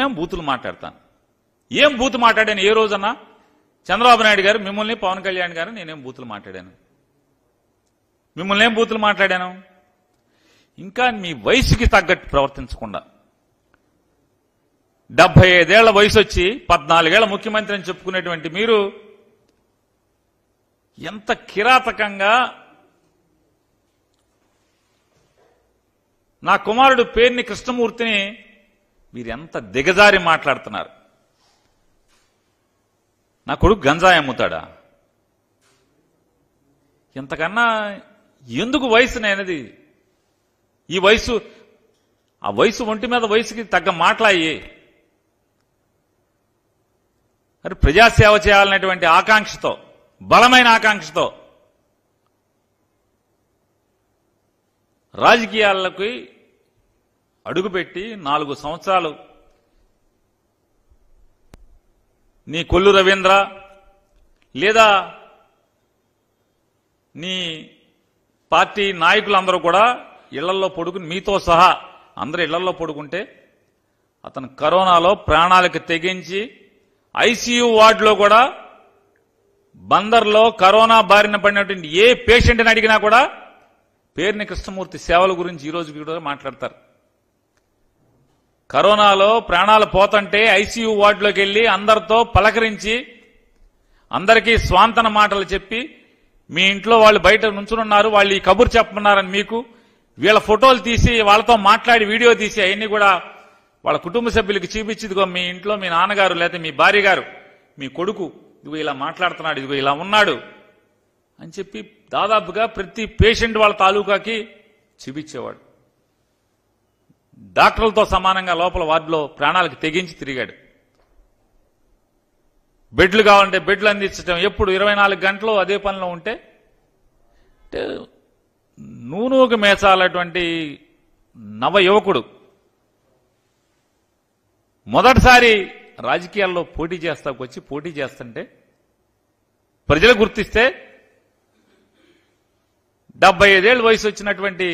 ఏం బూతులు మాట్లాడతాను. ఏం బూతు మాట్లాడాను ఏ రోజన్నా? చంద్రబాబు నాయుడు గారు మిమ్మల్ని పవన్ కళ్యాణ్ గారు నేనేం బూతులు మాట్లాడాను? మిమ్మల్ని ఏం బూతులు మాట్లాడాను? ఇంకా మీ వయసుకి తగ్గట్టు ప్రవర్తించకుండా. డెబ్బై ఐదేళ్ళ వయసు వచ్చి పద్నాలుగేళ్ళ ముఖ్యమంత్రి అని చెప్పుకునేటువంటి మీరు ఎంత కిరాతకంగా నా కుమారుడు పేరుని కృష్ణమూర్తిని మీరు ఎంత దిగజారి మాట్లాడుతున్నారు. నా కొడుకు గంజాయి అమ్ముతాడా? ఇంతకన్నా ఎందుకు వయసు నేనది? ఈ వయసు ఆ వయసు ఒంటి మీద వయసుకి తగ్గ మాట్లాయి మరి ప్రజాసేవ చేయాలనేటువంటి ఆకాంక్షతో బలమైన ఆకాంక్షతో రాజకీయాలకి అడుగుపెట్టి నాలుగు సంవత్సరాలు. నీ కొల్లు రవీంద్ర లేదా నీ పార్టీ నాయకులందరూ కూడా ఇళ్ళలో పడుకుని మీతో సహా అందరు ఇళ్ళలో పడుకుంటే అతను కరోనాలో ప్రాణాలకు తెగించి ఐసీయూ వార్డులో కూడా బందర్లో కరోనా బారిన పడినటువంటి ఏ పేషెంట్ని అడిగినా కూడా పేరుని కృష్ణమూర్తి సేవల గురించి ఈరోజు కూడా మాట్లాడతారు. కరోనాలో ప్రాణాలు పోతంటే ఐసీయూ వార్డులోకి వెళ్ళి అందరితో పలకరించి అందరికీ స్వాంతన మాటలు చెప్పి మీ ఇంట్లో వాళ్ళు బయట నుంచునున్నారు వాళ్ళు ఈ కబురు చెప్పమన్నారని మీకు వీళ్ళ ఫోటోలు తీసి వాళ్ళతో మాట్లాడి వీడియో తీసి అవన్నీ కూడా వాళ్ళ కుటుంబ సభ్యులకి చూపించిదిగో మీ ఇంట్లో మీ నాన్నగారు లేకపోతే మీ భార్య గారు మీ కొడుకు ఇదిగో ఇలా మాట్లాడుతున్నాడు ఇదిగో ఇలా ఉన్నాడు అని చెప్పి దాదాపుగా ప్రతి పేషెంట్ వాళ్ళ తాలూకాకి చూపించేవాడు. డాక్టర్లతో సమానంగా లోపల వార్డులో ప్రాణాలకు తెగించి తిరిగాడు. బెడ్లు కావాలంటే బెడ్లు అందించడం ఎప్పుడు ఇరవై నాలుగు గంటలు అదే పనిలో ఉంటే అంటే నూనూకు మేచాలటువంటి నవ యువకుడు మొదటిసారి రాజకీయాల్లో పోటీ చేస్తాకు వచ్చి పోటీ చేస్తుంటే ప్రజలు గుర్తిస్తే డెబ్బై ఐదేళ్ళు వయసు వచ్చినటువంటి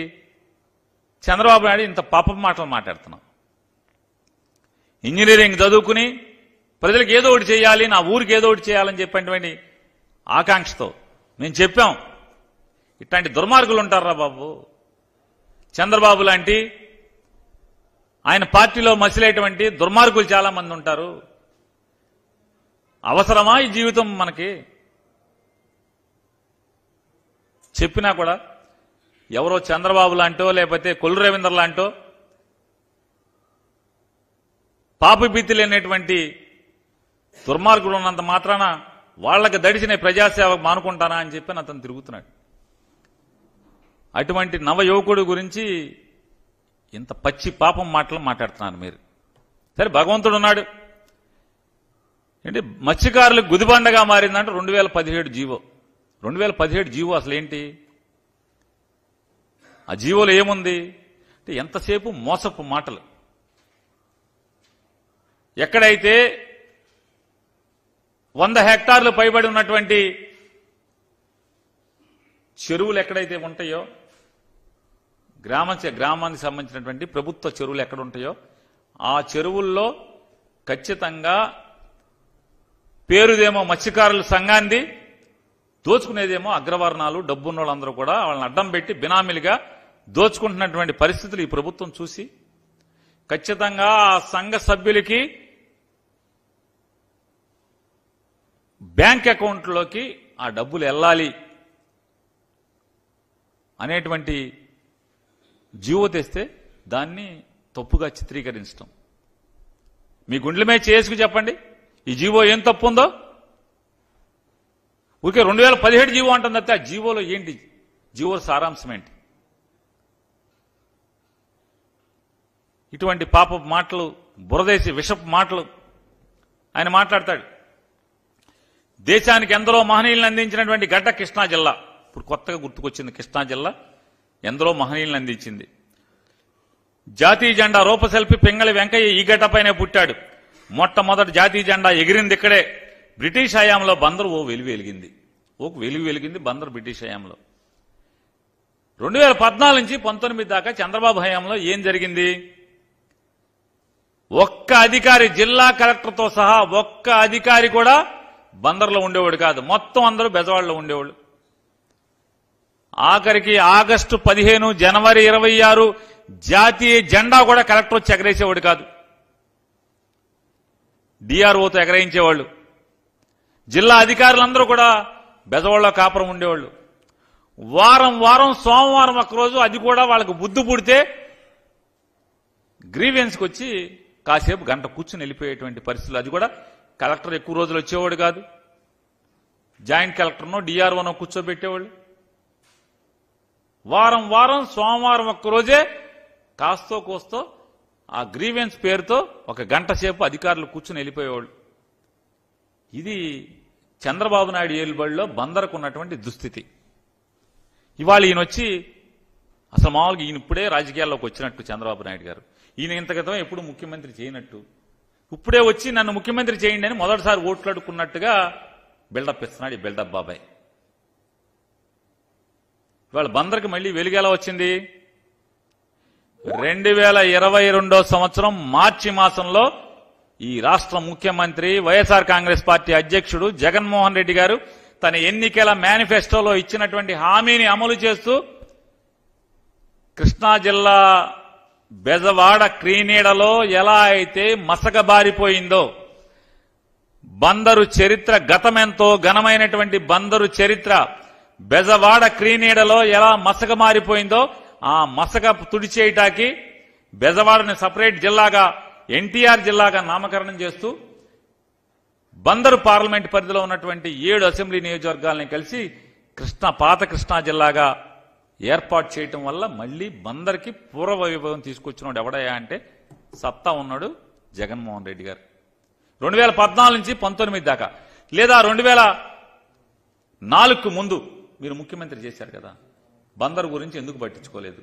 చంద్రబాబు నాయుడు ఇంత పాపం మాటలు మాట్లాడుతున్నాం. ఇంజనీరింగ్ చదువుకుని ప్రజలకు ఏదో ఒకటి చేయాలి నా ఊరికి ఏదో ఒకటి చేయాలని చెప్పినటువంటి ఆకాంక్షతో మేము చెప్పాం. ఇట్లాంటి దుర్మార్గులు ఉంటారా బాబు? చంద్రబాబు లాంటి ఆయన పార్టీలో మసిలేటువంటి దుర్మార్గులు చాలామంది ఉంటారు. అవసరమా ఈ జీవితం మనకి? చెప్పినా కూడా ఎవరో చంద్రబాబు లాంటో లేకపోతే కొల్లు రవీందర్ లాంటో పాపభీతి లేనటువంటి దుర్మార్గుడు ఉన్నంత మాత్రాన వాళ్ళకి దడిచిన ప్రజాసేవ మానుకుంటానా అని చెప్పి అతను తిరుగుతున్నాడు. అటువంటి నవ యువకుడు గురించి ఇంత పచ్చి పాపం మాటలు మాట్లాడుతున్నారు మీరు. సరే భగవంతుడు ఉన్నాడు. ఏంటి మత్స్యకారులకు గుదిబండగా మారిందంటే రెండు వేల పదిహేడు జీవో. రెండు వేల పదిహేడు జీవో అసలు ఏంటి ఆ జీవోలో ఏముంది? అంటే ఎంతసేపు మోసపు మాటలు. ఎక్కడైతే వంద హెక్టార్లు పైబడి ఉన్నటువంటి చెరువులు ఎక్కడైతే ఉంటాయో గ్రామ గ్రామానికి సంబంధించినటువంటి ప్రభుత్వ చెరువులు ఎక్కడ ఉంటాయో ఆ చెరువుల్లో ఖచ్చితంగా పేరుదేమో మత్స్యకారుల సంఘాన్ని దోచుకునేదేమో అగ్రవర్ణాలు డబ్బున్న వాళ్ళందరూ కూడా వాళ్ళని అడ్డం పెట్టి బినామీలుగా దోచుకుంటున్నటువంటి పరిస్థితులు ఈ ప్రభుత్వం చూసి ఖచ్చితంగా ఆ సంఘ సభ్యులకి బ్యాంక్ అకౌంట్లోకి ఆ డబ్బులు వెళ్ళాలి అనేటువంటి జీవో తెస్తే దాన్ని తప్పుగా చిత్రీకరించడం మీ గుండెల మీద చేసుకు చెప్పండి. ఈ జీవో ఏం తప్పు ఉందో ఊరికే రెండు వేల పదిహేడు జీవో అంటుంది అయితే ఆ జీవోలో ఏంటి? జీవో సారాంశం ఏంటి? ఇటువంటి పాప మాటలు బురదేసి విషపు మాటలు ఆయన మాట్లాడతాడు. దేశానికి ఎందరో మహనీయులను అందించినటువంటి గడ్డ కృష్ణా జిల్లా. ఇప్పుడు కొత్తగా గుర్తుకొచ్చింది కృష్ణా జిల్లా. ఎందరో మహనీయులను అందించింది. జాతీయ జెండా రూపశిల్పి పింగళి వెంకయ్య ఈ గడ్డపైనే పుట్టాడు. మొట్టమొదటి జాతీయ జెండా ఎగిరింది ఇక్కడే. బ్రిటిష్ హయాంలో బందరు ఓ వెలుగు వెలిగింది. ఓ వెలుగు వెలిగింది బందరు బ్రిటిష్ హయాంలో. రెండు వేల పద్నాలుగు నుంచి పంతొమ్మిది దాకా చంద్రబాబు హయాంలో ఏం జరిగింది? ఒక్క అధికారి జిల్లా కలెక్టర్తో సహా ఒక్క అధికారి కూడా బందర్లో ఉండేవాడు కాదు. మొత్తం అందరూ బెజవాడలో ఉండేవాళ్ళు. ఆఖరికి ఆగస్టు పదిహేను జనవరి ఇరవై ఆరు జాతీయ జెండా కూడా కలెక్టర్ వచ్చి ఎగరేసేవాడు కాదు. డిఆర్ఓతో ఎగరేయించేవాళ్ళు. జిల్లా అధికారులందరూ కూడా బెజవాడలో కాపురం ఉండేవాళ్ళు. వారం వారం సోమవారం ఒక్కరోజు అది కూడా వాళ్ళకు బుద్ధి పుడితే గ్రీవెన్స్కి వచ్చి కాసేపు గంట కూర్చుని వెళ్ళిపోయేటువంటి పరిస్థితులు. అది కూడా కలెక్టర్ ఎక్కువ రోజులు వచ్చేవాడు కాదు. జాయింట్ కలెక్టర్నో డిఆర్ఓనో కూర్చోబెట్టేవాళ్ళు. వారం వారం సోమవారం ఒక్కరోజే కాస్తో కోస్తో ఆ గ్రీవెన్స్ పేరుతో ఒక గంట సేపు అధికారులు కూర్చుని వెళ్ళిపోయేవాళ్ళు. ఇది చంద్రబాబు నాయుడు ఏలుబడిలో బందరకు ఉన్నటువంటి దుస్థితి. ఇవాళ ఈయన వచ్చి అసలు మామూలుగా ఈయన ఇప్పుడే రాజకీయాల్లోకి వచ్చినట్టు చంద్రబాబు నాయుడు గారు. ఈయన ఇంత క్రితం ఎప్పుడు ముఖ్యమంత్రి చేయనట్టు. ఇప్పుడే వచ్చి నన్ను ముఖ్యమంత్రి చేయండి అని మొదటిసారి ఓట్లాడుకున్నట్టుగా బిల్డప్ ఇస్తున్నాడు ఈ బిల్డప్ బాబాయ్. ఇవాళ బందర్కి మళ్ళీ వెలుగెలా వచ్చింది? రెండు వేల ఇరవై రెండో సంవత్సరం మార్చి మాసంలో ఈ రాష్ట్ర ముఖ్యమంత్రి వైఎస్ఆర్ కాంగ్రెస్ పార్టీ అధ్యక్షుడు జగన్మోహన్ రెడ్డి గారు తన ఎన్నికల మేనిఫెస్టోలో ఇచ్చినటువంటి హామీని అమలు చేస్తూ కృష్ణా జిల్లా బెజవాడ క్రీనీడలో ఎలా అయితే మసకబారిపోయిందో బందరు చరిత్ర గతమెంతో ఘనమైనటువంటి బందరు చరిత్ర బెజవాడ క్రీనీడలో ఎలా మసక మారిపోయిందో ఆ మసక తుడిచేయటాకి బెజవాడని సపరేట్ జిల్లాగా ఎన్టీఆర్ జిల్లాగా నామకరణం చేస్తూ బందరు పార్లమెంట్ పరిధిలో ఉన్నటువంటి ఏడు అసెంబ్లీ నియోజకవర్గాలని కలిసి కృష్ణా పాత కృష్ణా జిల్లాగా ఏర్పాటు చేయటం వల్ల మళ్ళీ బందర్కి పూర్వ వైభవం తీసుకొచ్చినాడు ఎవడయ్యా అంటే సత్తా ఉన్నాడు జగన్మోహన్ రెడ్డి గారు. రెండు వేల పద్నాలుగు నుంచి పంతొమ్మిది దాకా. లేదా రెండు వేల నాలుగుకు ముందు మీరు ముఖ్యమంత్రి చేశారు కదా. బందర్ గురించి ఎందుకు పట్టించుకోలేదు?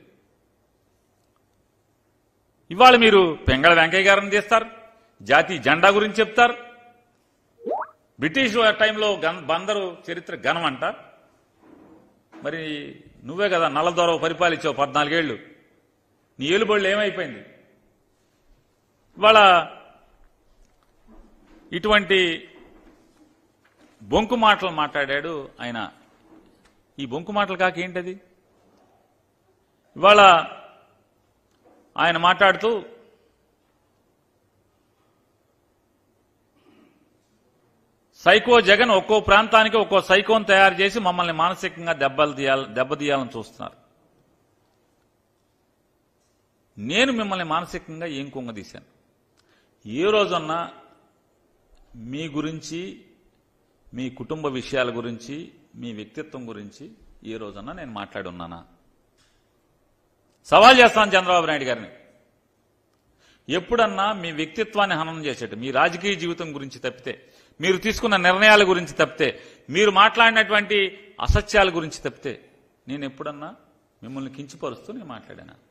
ఇవాళ మీరు పెంగళ వెంకయ్య గారిని తీస్తారు. జాతీయ జెండా గురించి చెప్తారు. బ్రిటిష్ టైంలో గన్- బందరు చరిత్ర ఘనం అంటారు మరి నువ్వే కదా నల్లదొర పరిపాలించావు పద్నాలుగేళ్ళు. నీ ఏలుబళ్ళు ఏమైపోయింది? ఇవాళ ఇటువంటి బొంకు మాటలు మాట్లాడాడు ఆయన. ఈ బొంకు మాటలు కాక ఏంటది? ఇవాళ ఆయన మాట్లాడుతూ సైకో జగన్ ఒక్కో ప్రాంతానికి ఒక్కో సైకోన్ తయారు చేసి మమ్మల్ని మానసికంగా దెబ్బలు తీయాలి దెబ్బతీయాలని చూస్తున్నారు. నేను మిమ్మల్ని మానసికంగా ఏం కుంగదీశాను? ఏ రోజన్నా మీ గురించి మీ కుటుంబ విషయాల గురించి మీ వ్యక్తిత్వం గురించి ఏ రోజన్నా నేను మాట్లాడి ఉన్నానా? సవాల్ చేస్తాను చంద్రబాబు నాయుడు గారిని. ఎప్పుడన్నా మీ వ్యక్తిత్వాన్ని హననం చేసేట మీ రాజకీయ జీవితం గురించి తప్పితే మీరు తీసుకున్న నిర్ణయాల గురించి తప్పితే మీరు మాట్లాడినటువంటి అసత్యాల గురించి తప్పితే నేను ఎప్పుడన్నా మిమ్మల్ని కించిపరుస్తూ నేను మాట్లాడాను?